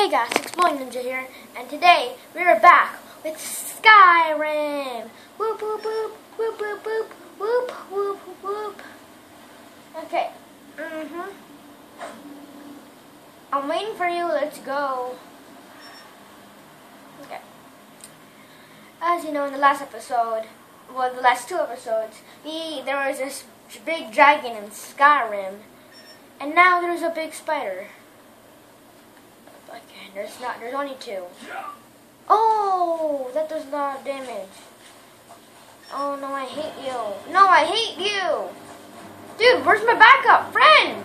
Hey guys, Exploding Ninja here, and today we are back with Skyrim. Whoop whoop whoop, whoop whoop whoop, whoop whoop whoop. Okay. mm-hmm. I'm waiting for you. Let's go. Okay. As you know, in the last episode, well, the last two episodes, we there was this big dragon in Skyrim, and now there's a big spider. Okay, there's not. There's only two. Oh, that does a lot of damage. Oh no, I hate you. No, I hate you. Dude, where's my backup friend?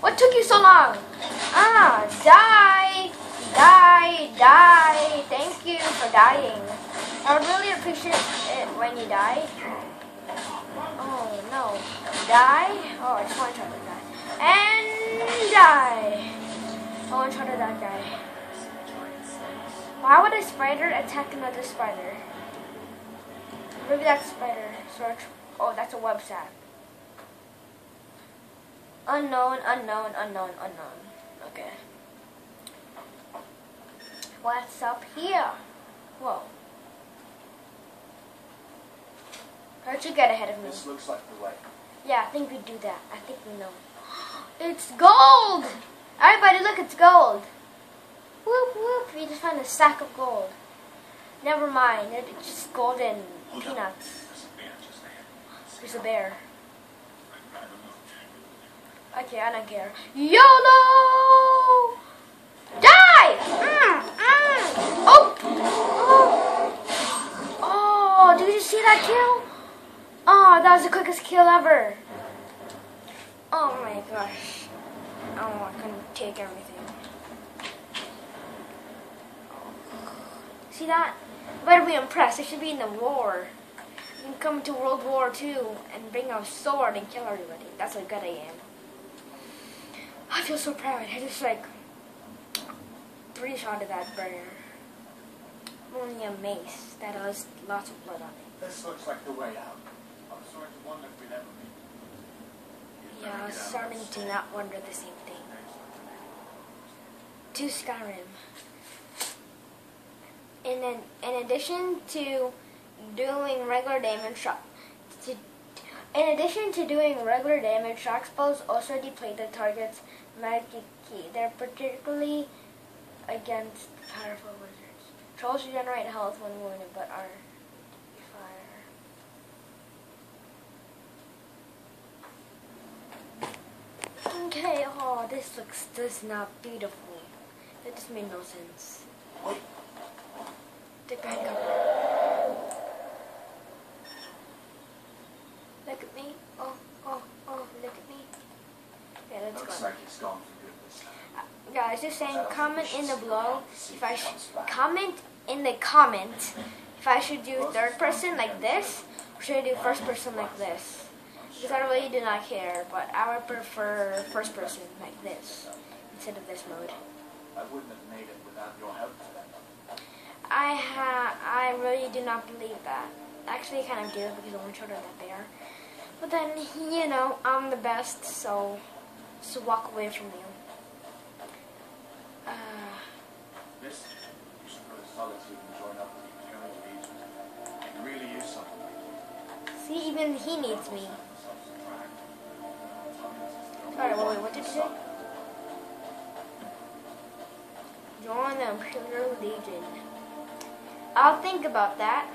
What took you so long? Ah, die, die, die. Thank you for dying. I would really appreciate it when you die. Oh no, die. Oh, I just want to try to die and die. I want to try to that guy. Why would a spider attack another spider? Maybe that's spider. Search. Oh, that's a website. Unknown, unknown, unknown, unknown. Okay. What's up here? Whoa. How'd you get ahead of me? This looks like the way. Yeah, I think we do that. I think we know. It's gold! Everybody, look, it's gold. Whoop, whoop. We just found a sack of gold. Never mind. It's just golden peanuts. There's a bear. Okay, I don't care. YOLO! Die! Mm, mm. Oh! Oh! Oh, did you see that kill? Oh, that was the quickest kill ever. Oh my gosh. Oh, I couldn't take everything. See that? Better be impressed. I should be in the war. You can come to World War II and bring a sword and kill everybody. That's how good I am. I feel so proud. I just like three shot of that bear. Only a mace that has lots of blood on it. This looks like the way out. I'm starting to wonder if we'd ever meet. Yeah, I was starting to not wonder the same thing. To Skyrim. And then, in addition to doing regular damage shot, to, in addition to doing regular damage, shock spells also deplete the target's magic key. They're particularly against powerful wizards. Trolls regenerate health when wounded, but are fire. Okay, oh, this looks does not beautiful. That just made no sense. The back up. Look at me. Oh, oh, oh, look at me. Yeah, that's looks gone. like it's gone for good this time. Uh, guys, just saying, comment in the below if I should comment in the comment if I should do third person like this or should I do first person like this. Because I really do not care, but I would prefer first person like this instead of this mode. I wouldn't have made it without your help. I ha I really do not believe that. Actually, I kind of do because I want to show that bear. But then, you know, I'm the best, so so walk away from you. Uh, This, you should go to Solitude and join up with the Imperial Legion. Can really use something. see, even he needs me. Alright, wait, wait, what did you say? Join the Imperial Legion. I'll think about that.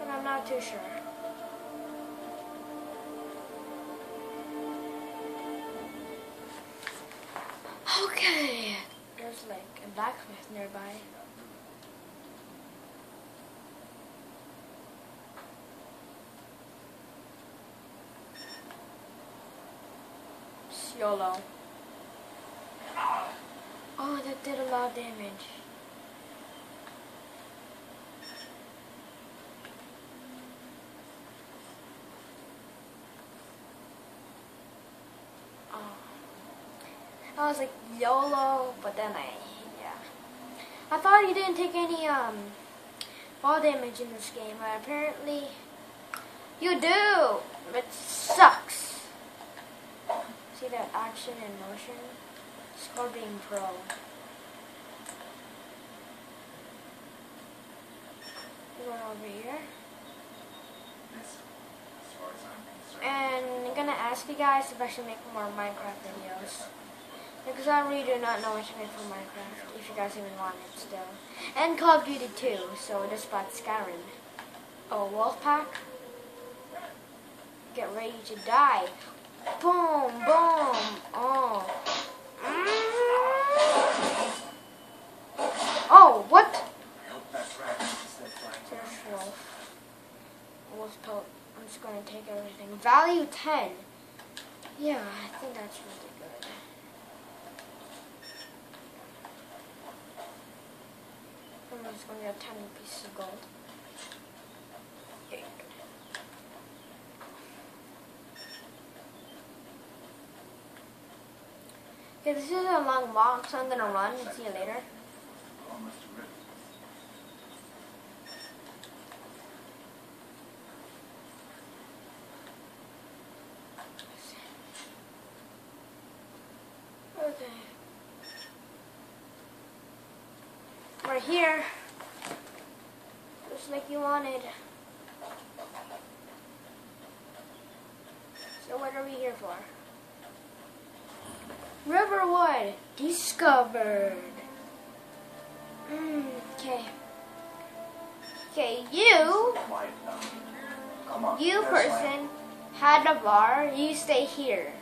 But I'm not too sure. Okay. There's like a blacksmith nearby. YOLO. Oh, that did a lot of damage. Oh. I was like YOLO, but then I, yeah. I thought you didn't take any um fall damage in this game, but apparently you do. It sucks. See that action in motion? It's called being pro. We're going over here. Miss, as far as I'm concerned, And I'm gonna ask you guys if I should make more Minecraft videos. Because I really do not know what to make for Minecraft, if you guys even want it still. And Call of Duty 2, so just bought Skyrim. Oh, Wolfpack? Get ready to die. Boom, boom, oh. Mm. Oh, what? Wolf. Pelt. I'm just gonna take everything. Value 10. Yeah, I think that's really good. I'm just gonna get 10 pieces of gold. This is a long walk, so I'm gonna run. See you later. Okay. Right here. Just like you wanted. So what are we here for? Riverwood discovered. Mm, okay. Okay, you, you person, had a bar. You stay here.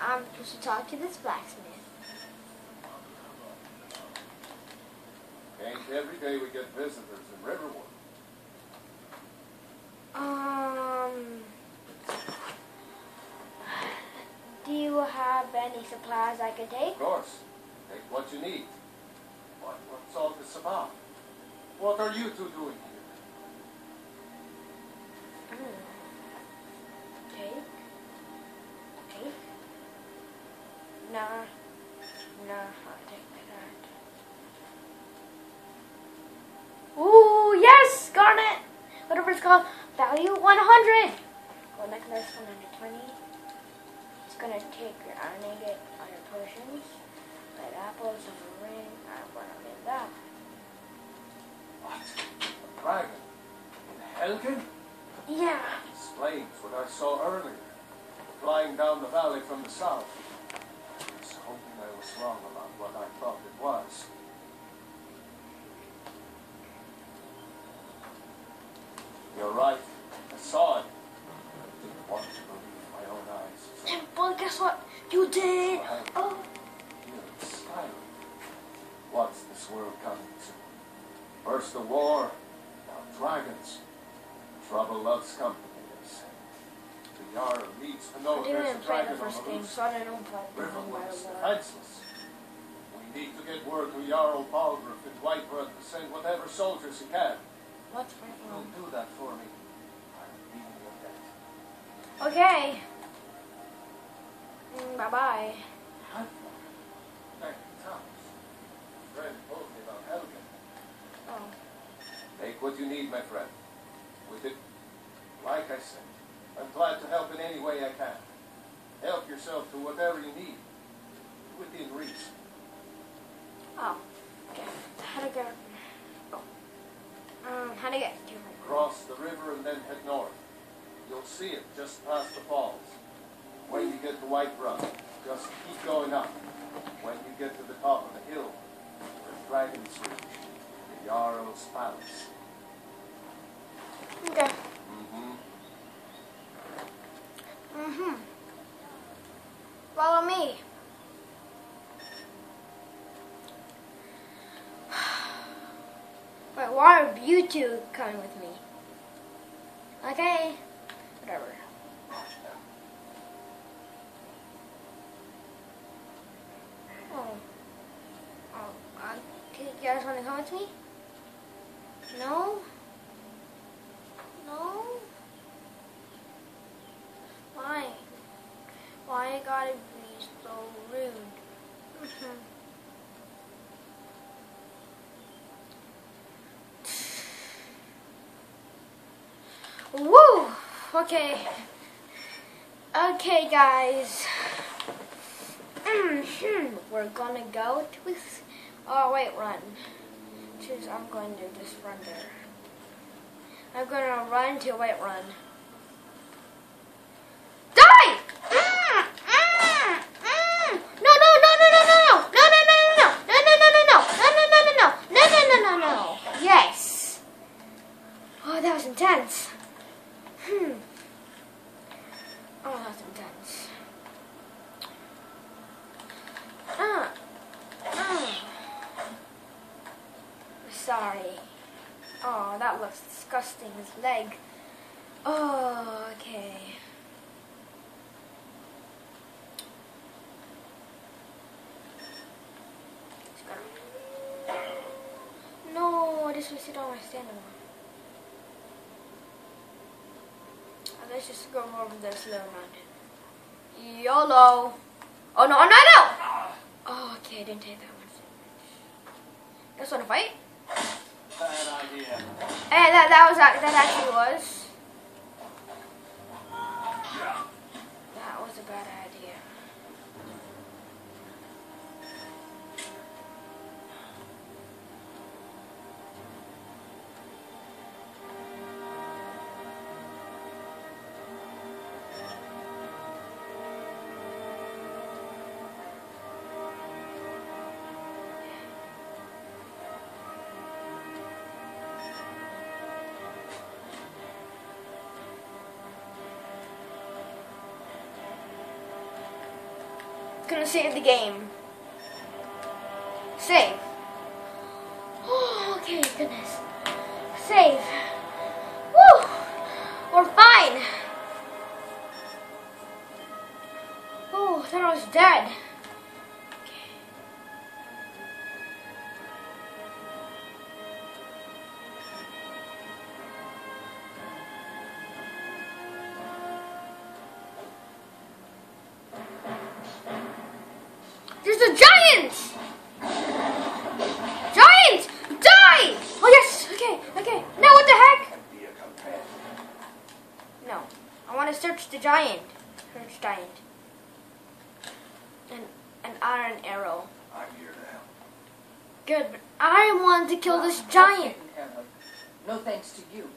I'm supposed to talk to this blacksmith. Ain't every day we get visitors in Riverwood. Um, do you have any supplies I could take? Of course, take what you need. What, what's all this about? What are you two doing here? Mm. Take? Take? Nah. Nah, I'll take that. Ooh, yes! Garnet! Whatever it's called. Value 100! Gold necklace 120. It's gonna take your iron ingot, iron potions, red apples, silver ring. I'm gonna get that. What? A dragon? In Helgen? Yeah. Explains what I saw earlier. Flying down the valley from the south. I was hoping I was wrong about what I thought it was. You're right. Trouble loves company, they say. The Jarl needs to know I didn't there's a play the dragon on first the game, loose. so I don't know if I did Riverwood is by the defenseless. We need to get word to Jarl Balgruuf in Whiterun to send whatever soldiers he can. What's Will freaking you do that for me? I'm leaving your debt. Okay. Mm, bye bye. Thank you, Thomas. Friend told me about Helgen. Oh. Take what you need, my friend. With it, like I said, I'm glad to help in any way I can. Help yourself to whatever you need, within reason. Oh. Okay. How to get. Oh. Um, how to get Cross the river and then head north. You'll see it just past the falls. When you get to Whiterun, just keep going up. When you get to the top of the hill, where Dragonsreach, the Jarl's palace. Okay. Mm-hmm. Mm-hmm. Follow me. Wait, why are you two coming with me? Okay. Whatever. Oh. Oh. Uh, you guys want to come with me? No? Why? Why be so rude? Mhm. Woo! Okay. Okay, guys. Mhm. We're gonna go to. Oh, Whiterun. Choose, I'm going to just run there. I'm gonna run to Whiterun. Sorry. Oh, that looks disgusting. His leg. Oh, okay. No, this was it on my stand anymore. Uh, Let's just go over this little mountain. YOLO. Oh no, no, no! Oh, okay, I didn't take that one. That's want to fight? Bad idea. And that that was that that actually was. That was a bad idea. Gonna save the game. Save. Oh, okay, goodness. Save. Woo! We're fine. Oh, thought I was dead. There's a giant! Giant! Die! Oh yes, okay, okay. No, what the heck? Be a companion. No. I want to search the giant. Search giant. An an iron arrow. I'm here to help. Good, but I want to kill this giant. No thanks to you.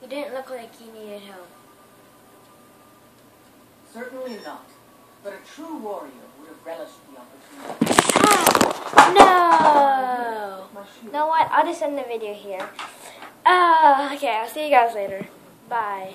He didn't look like he needed help. Certainly not. But a true warrior would have relished the opportunity. no! My. You know what? I'll just end the video here. Uh, okay, I'll see you guys later. Bye.